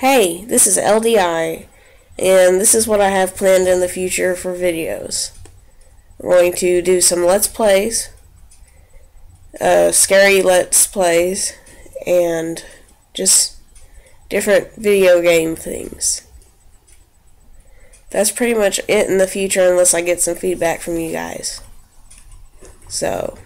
Hey, this is LDI, and this is what I have planned in the future for videos. I'm going to do some Let's Plays, uh, scary Let's Plays, and just different video game things. That's pretty much it in the future unless I get some feedback from you guys. So...